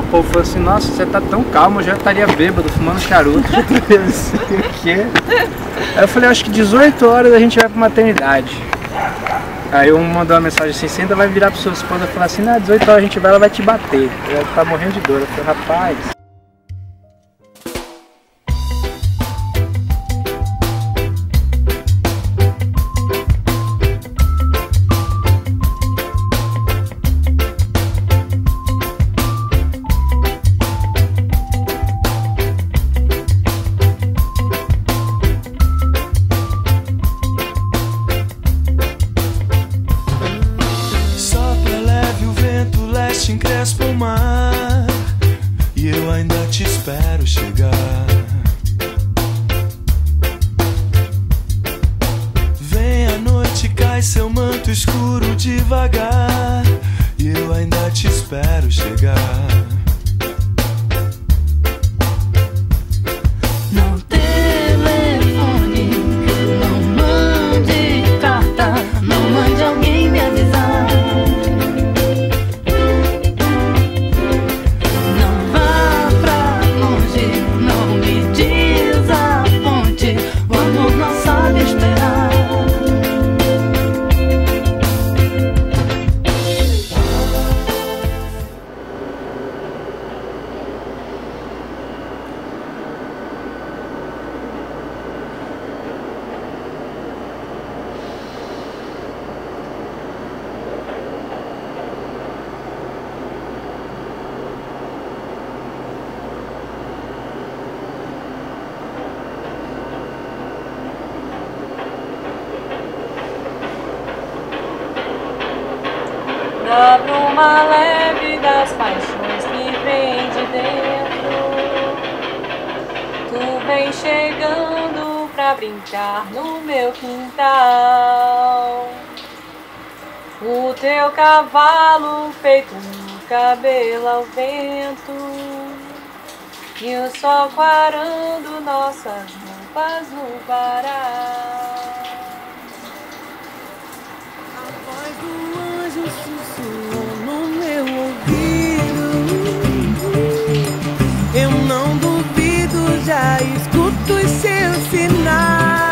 povo falou assim, nossa, você tá tão calmo, eu já estaria bêbado, fumando charuto. o quê? Aí eu falei, acho que 18 horas a gente vai pra maternidade. Aí um mandou uma mensagem assim, você ainda vai virar pra sua esposa e falar assim, não, 18 horas a gente vai, ela vai te bater. Ela tá morrendo de dor. Eu falei, rapaz. Chegar Vem a noite, cai seu manto escuro devagar E eu ainda te espero chegar Bruma leve das paixões que vem de dentro. Tu vem chegando pra brincar no meu quintal. O teu cavalo feito no cabelo ao vento. E o sol quarando nossas roupas no varal escuto os seus sinais.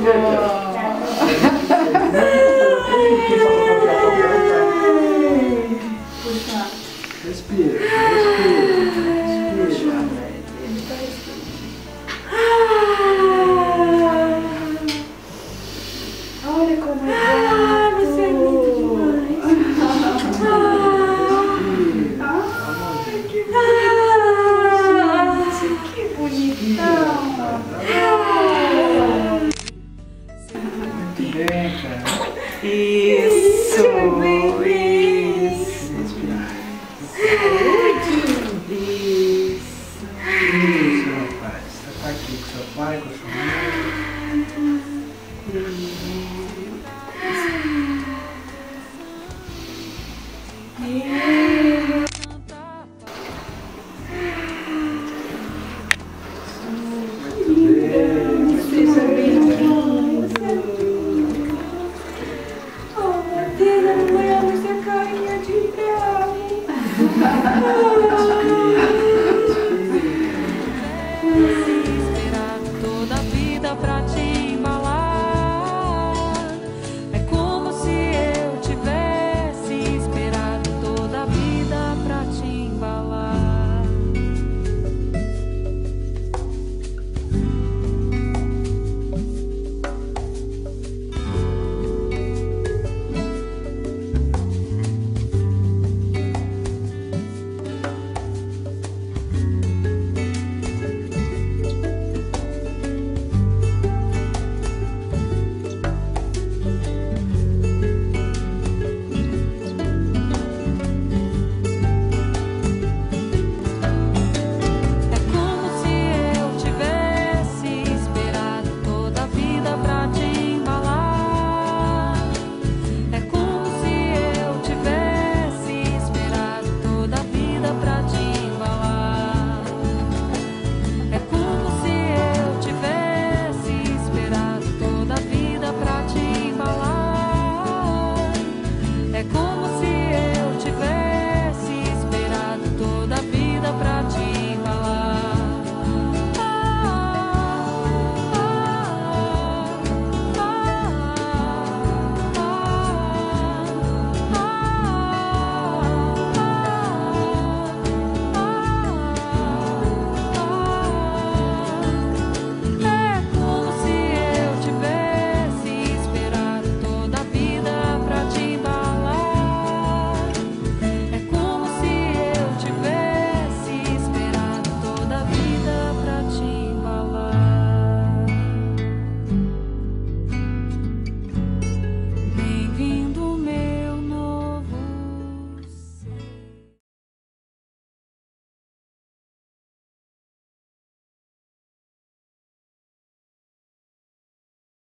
もう。